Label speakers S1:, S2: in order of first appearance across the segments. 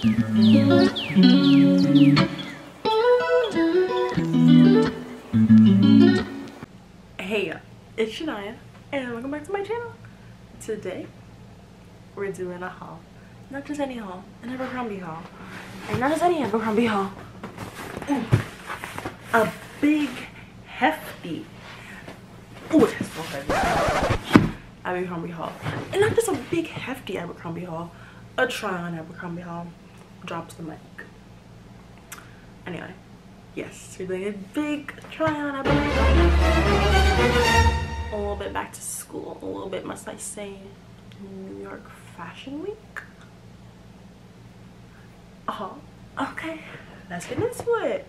S1: Hey, it's Shania, and welcome back to my channel. Today, we're doing a haul. Not just any haul, an Abercrombie haul. And not just any Abercrombie haul. A big, hefty, oh, that's so heavy. Abercrombie haul. And not just a big, hefty Abercrombie haul, a try-on Abercrombie haul. Drops the mic. Anyway, yes, we're doing a big Abercrombie haul a little bit back to school, a little bit, must I say, New York Fashion Week. Oh, okay, let's get into it.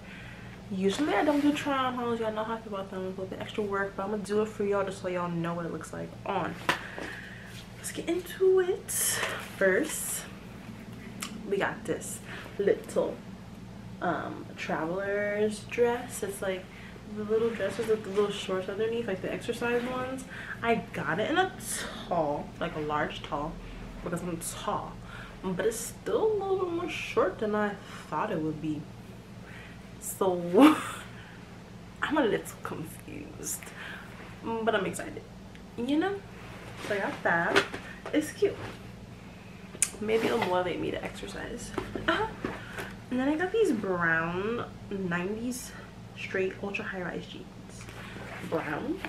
S1: Usually I don't do try on hauls, y'all know how I feel about them, a little bit extra work, but I'm gonna do it for y'all just so y'all know what it looks like on. Let's get into it. First, we got this little um traveler's dress. It's like the little dresses with the little shorts underneath, like the exercise ones. I got it in a tall, like a large tall, because I'm tall. But it's still a little bit more short than I thought it would be. So I'm a little confused. But I'm excited. You know? So I got that. It's cute. Maybe it'll motivate me to exercise. Uh. And then I got these brown 90s straight ultra high rise jeans. Brown.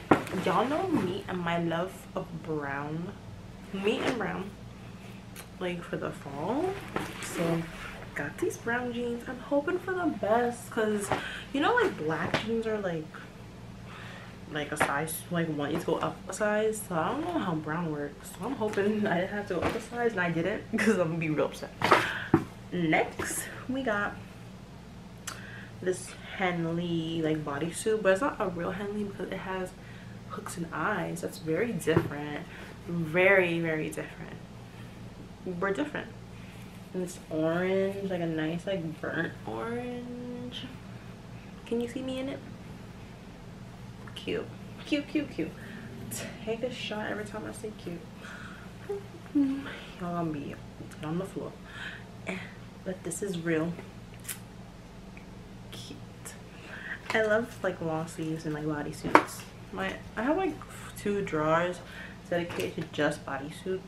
S1: Y'all know me and my love of brown. Me and brown. Like for the fall. So got these brown jeans. I'm hoping for the best because you know like black jeans are like like a size like one to go up a size so i don't know how brown works so i'm hoping i didn't have to go up a size and i didn't because i'm gonna be real upset next we got this Henley like bodysuit, but it's not a real Henley because it has hooks and eyes. That's very different. Very, very different. We're different. And it's orange, like a nice like burnt orange. Can you see me in it? Cute. Cute, cute, cute. Take a shot every time I say cute. Y'all gonna be on the floor. Eh, but this is real. Cute. I love like long sleeves and like bodysuits. My I have like two drawers dedicated to just bodysuits.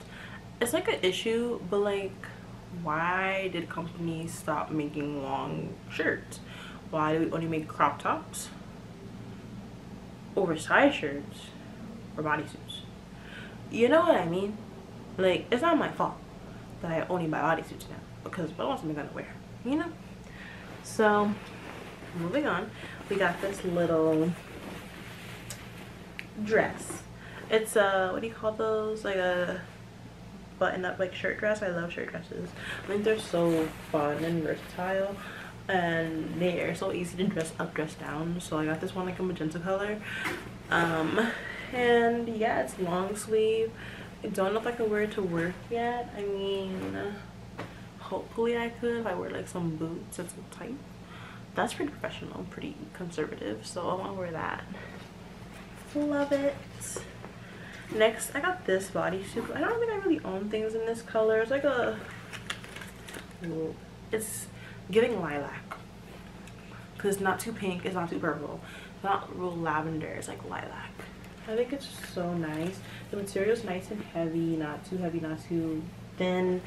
S1: It's like an issue, but like why did companies stop making long shirts? Why do we only make crop tops? Oversized shirts or bodysuits? You know what I mean? Like it's not my fault that I only buy bodysuits now because what else am I gonna wear? You know? So moving on we got this little dress it's a what do you call those like a button up like shirt dress i love shirt dresses i think they're so fun and versatile and they are so easy to dress up dress down. So i got this one like a magenta color. Um and yeah it's long sleeve. I don't know if i can wear it to work yet. I mean hopefully i could if i wear like some boots and some tights. That's pretty professional pretty conservative so i want to wear that. Love it. Next i got this bodysuit i don't think i really own things in this color. It's like a it's giving lilac because it's not too pink it's not too purple. It's not real lavender it's like lilac. I think it's so nice. The material is nice and heavy not too heavy not too thin.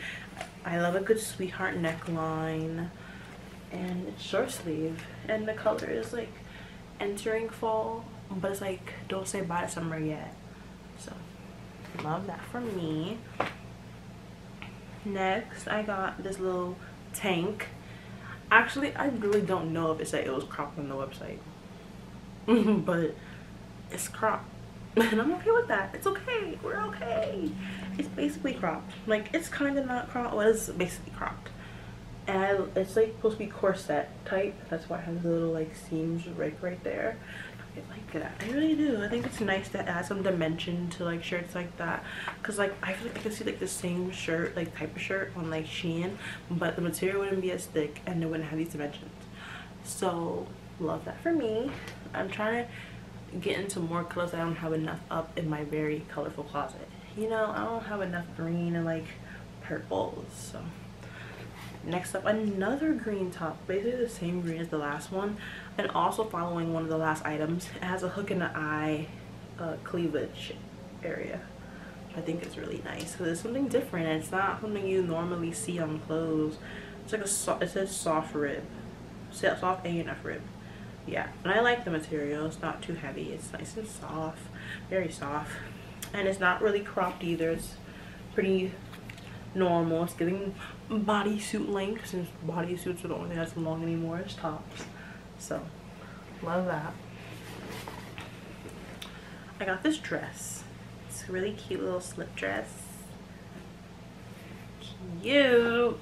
S1: I love a good sweetheart neckline and it's short sleeve and the color is like entering fall but it's like don't say bye to summer yet. So love that for me. Next i got this little tank actually i really don't know if it said it was cropped on the website. But it's cropped. And i'm okay with that. It's okay. We're okay. It's basically cropped. Like it's kind of not cropped well it's basically cropped. And it's like supposed to be corset type. That's why it has the little like seams right right there I like that I really do. I think it's nice to add some dimension to like shirts like that. Because like I feel like I can see like the same shirt like type of shirt on like Shein but the material wouldn't be as thick and it wouldn't have these dimensions. So love that for me. I'm trying to get into more colors I don't have enough up in my very colorful closet. You know I don't have enough green and like purples so. Next up another green top. Basically the same green as the last one and also following one of the last items it has a hook in the eye uh, cleavage area I think it's really nice because it's something different it's not something you normally see on clothes. It's like a so it says soft rib soft A and F rib. Yeah and I like the material it's not too heavy it's nice and soft very soft. And it's not really cropped either it's pretty normal it's giving bodysuit length since bodysuits are the only thing that's long anymore it's tops so love that. I got this dress. It's a really cute little slip dress. Cute.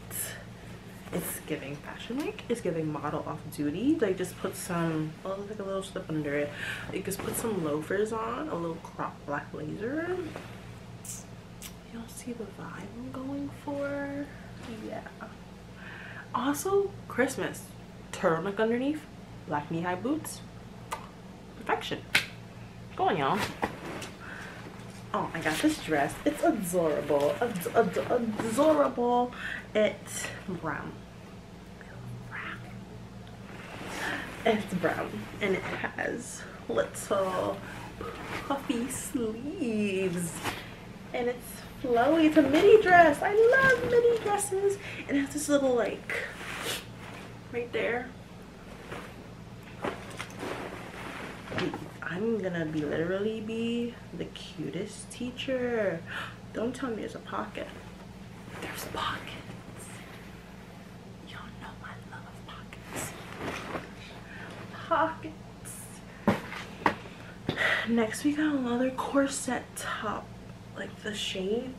S1: It's giving fashion week it's giving model off duty. Like just put some oh like a little slip under it. You just put some loafers on a little crop black blazer. Y'all see the vibe i'm going for? Yeah. Also christmas. Turtleneck underneath black knee-high boots. Perfection. Go on y'all. Oh i got this dress. It's adorable. Ad ad adorable. It's brown. It's brown. And it has little puffy sleeves. And it's flowy. It's a midi dress. I love midi dresses. And it has this little like right there i'm gonna be literally be the cutest teacher don't tell me there's a pocket there's pockets Y'all know I love pockets. pockets. Next we got another corset top. Like the shape.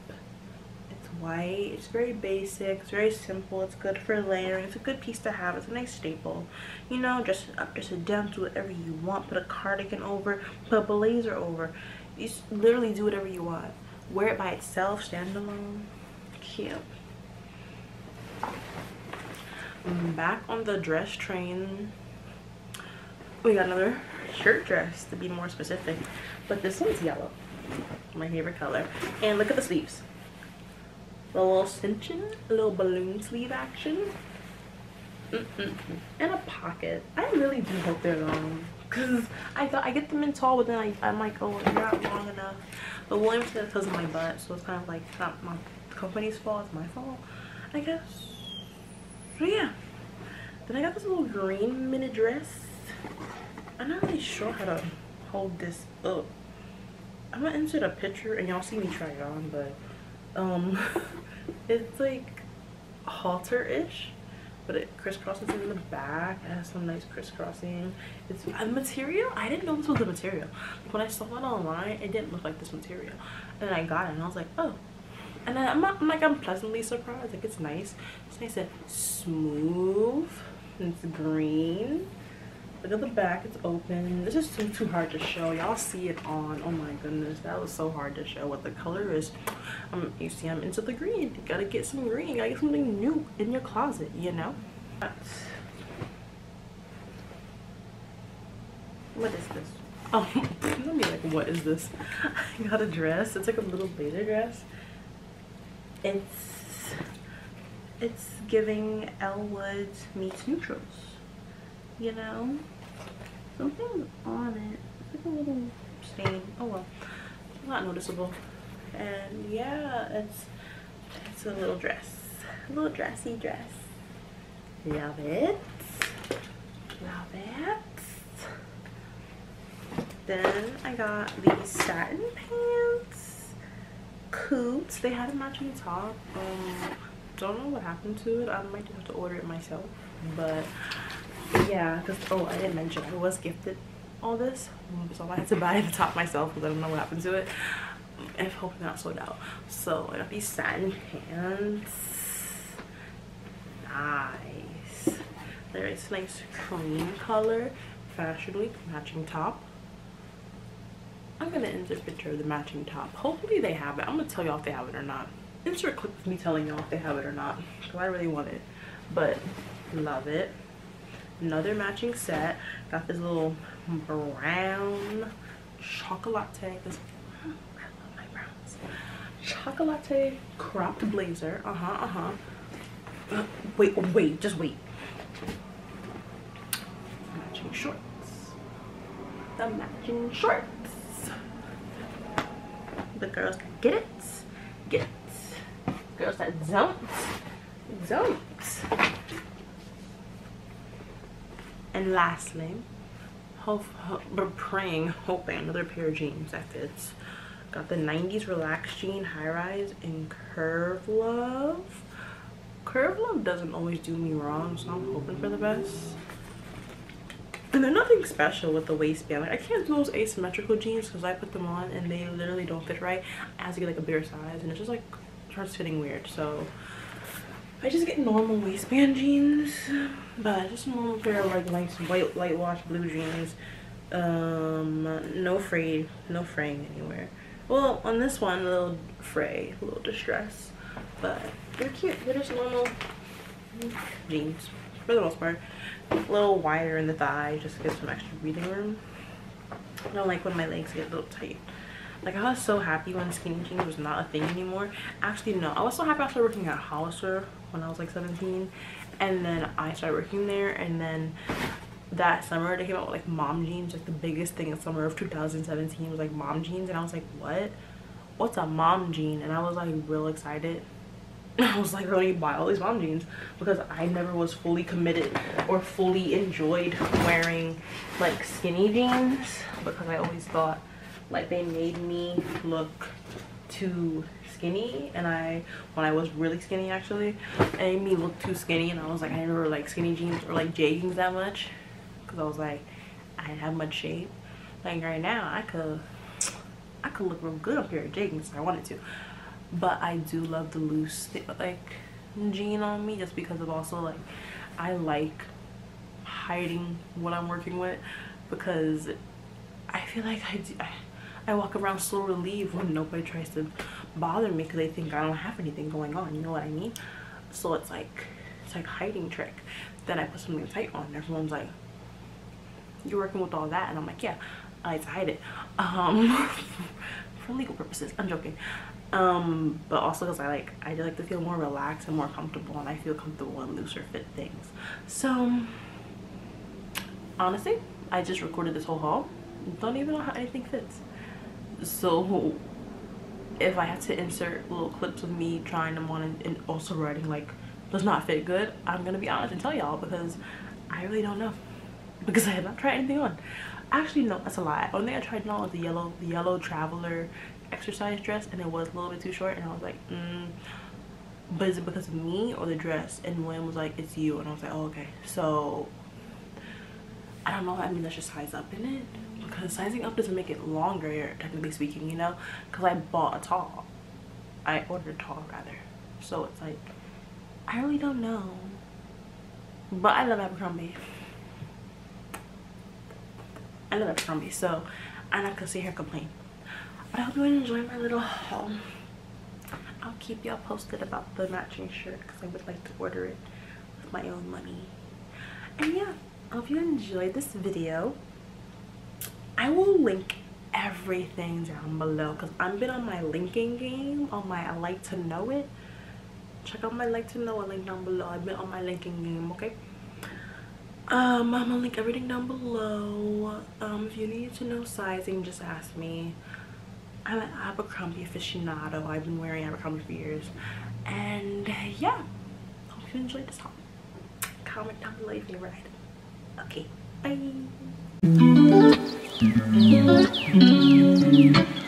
S1: White. It's very basic. It's very simple. It's good for layering. It's a good piece to have. It's a nice staple. You know, dress it up, uh, dress it down, do whatever you want. Put a cardigan over, put a blazer over. You literally do whatever you want. Wear it by itself, standalone. Cute. Back on the dress train we got another shirt dress to be more specific but this one's yellow my favorite color and look at the sleeves a little cinching a little balloon sleeve action. Mm and a pocket. I really do hope they're long. Because i thought i get them in tall but then I, i'm like oh they're not long enough. But william said because of my butt so it's kind of like not my company's fault it's my fault i guess. So yeah. Then i got this little green mini dress. I'm not really sure how to hold this up. I'm gonna insert a picture and y'all see me try it on, but um, it's like halter-ish, but it crisscrosses in the back. It has some nice crisscrossing. It's uh, a material. I didn't know this was the material. When I saw it online, it didn't look like this material, and I got it and I was like, oh. And I'm, not, I'm like I'm pleasantly surprised. Like it's nice. It's nice and smooth. It's green Look at the back, it's open. This is too, too hard to show. Y'all see it on. Oh my goodness, that was so hard to show what the color is. Um, you see, I'm into the green. You gotta get some green. You gotta get something new in your closet, you know? What is this? Oh, let me like, what is this? I got a dress. It's like a little beta dress. It's, it's giving Elle Woods meets neutrals, you know? Something's on it. It's like a little stain. Oh well, not noticeable. And yeah, it's it's a little dress, a little dressy dress. Love it. Love it. Then I got these satin pants. Coots. They had a matching top. Um, don't know what happened to it. I might have to order it myself. But yeah because oh i didn't mention i was gifted all this so i had to buy the top myself because i don't know what happened to it. I hope not sold out. So i got these satin pants. Nice. There is nice cream color fashion week matching top. I'm gonna insert picture of the matching top. Hopefully they have it. I'm gonna tell y'all if they have it or not. Insert clip of me telling y'all if they have it or not because i really want it. But love it another matching set got this little brown chocolate this I love my browns chocolate cropped blazer uh-huh uh-huh wait, wait, just wait. Matching shorts. The matching shorts. The girls get it, get it. Girls that don't, don't. And lastly, hope, hope, we're praying, hoping another pair of jeans that fits. Got the 90s Relaxed Jean High Rise in Curve Love. Curve Love doesn't always do me wrong, so I'm hoping for the best. And they're nothing special with the waistband. Like I can't do those asymmetrical jeans because I put them on and they literally don't fit right. Have to get like a bigger size and it's just like starts fitting weird. So I just get normal waistband jeans, but just a normal pair of like nice white light wash blue jeans. Um, no frayed, no fraying anywhere. Well, on this one, a little fray, a little distress, but they're cute. They're just normal jeans for the most part. A little wider in the thigh just to give some extra breathing room. I don't like when my legs get a little tight. Like I was so happy when skinny jeans was not a thing anymore. Actually, no, I was so happy started working at Hollister when I was like 17, and then I started working there, and then that summer they came out with like mom jeans. Like the biggest thing in summer of 2017 was like mom jeans. And i was like what? What's a mom jean? And i was like real excited. I was like really buy all these mom jeans? Because I never was fully committed or fully enjoyed wearing like skinny jeans because I always thought like they made me look too skinny and I when I was really skinny actually made me look too skinny and I was like I never like skinny jeans or like jeggings that much because I was like, I didn't have much shape. Like right now, I could, I could look real good up here at jeans if I wanted to. But I do love the loose like jean on me just because of also like, I like hiding what I'm working with because I feel like I, do, I, I walk around so relieved when nobody tries to bother me because they think I don't have anything going on. You know what I mean? So it's like, it's like hiding trick. Then I put something tight on and everyone's like, you're working with all that and i'm like yeah i hide it um for legal purposes i'm joking um but also because i like i like to feel more relaxed and more comfortable and i feel comfortable in looser fit things so honestly i just recorded this whole haul don't even know how anything fits so if i had to insert little clips of me trying them on and, and also writing like does not fit good i'm gonna be honest and tell y'all because i really don't know because I have not tried anything on. Actually, no, that's a lie. Only I tried on was the yellow, the yellow traveler exercise dress, and it was a little bit too short. And I was like, mm, but is it because of me or the dress? And William was like, it's you. And I was like, oh, okay. So I don't know. I mean, let's just size up in it because sizing up doesn't make it longer, technically speaking, you know? Because I bought a tall. I ordered a tall rather. So it's like, I really don't know. But I love Abercrombie. I love Abercrombie, so I'm not gonna sit here and complain. But I hope you enjoy my little haul. I'll keep y'all posted about the matching shirt because I would like to order it with my own money. And yeah, I hope you enjoyed this video. I will link everything down below because I've been on my linking game, on my I like to know it. Check out my like to know a link down below. I've been on my linking game, okay? um i'm gonna link everything down below. Um if you need to know sizing just ask me. I'm an abercrombie aficionado. I've been wearing abercrombie for years. And yeah. Hope you enjoyed this haul comment down below your favorite item okay bye Thank you.